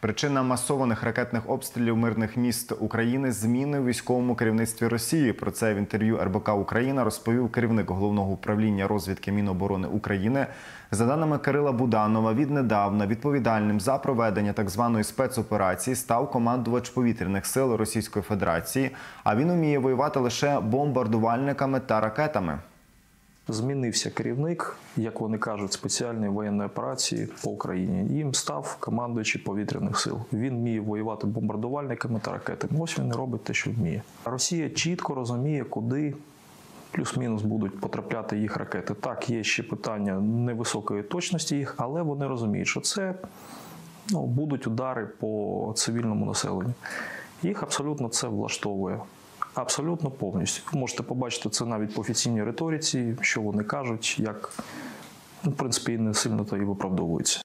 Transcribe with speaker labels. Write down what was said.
Speaker 1: Причина масованих ракетних обстрілів мирних міст України зміни у військовому керівництві Росії. Про це в інтерв'ю РБК Україна розповів керівник головного управління розвідки Міноборони України. За даними Кирила Буданова, віднедавна відповідальним за проведення так званої спецоперації став командувач повітряних сил Російської Федерації. А він уміє воювати лише бомбардувальниками та ракетами.
Speaker 2: Змінився керівник, як вони кажуть, спеціальної воєнної операції по Україні. Їм став командуючий повітряних сил. Він вміє воювати бомбардувальниками та ракетами. Ось він і робить те, що вміє. Росія чітко розуміє, куди плюс-мінус будуть потрапляти їх ракети. Так, є ще питання невисокої точності їх, але вони розуміють, що це ну, будуть удари по цивільному населенню. Їх абсолютно це влаштовує. Абсолютно повністю. Ви можете побачити це навіть по офіційній риториці, що вони кажуть, як ну, в принципі не сильно то і виправдовується.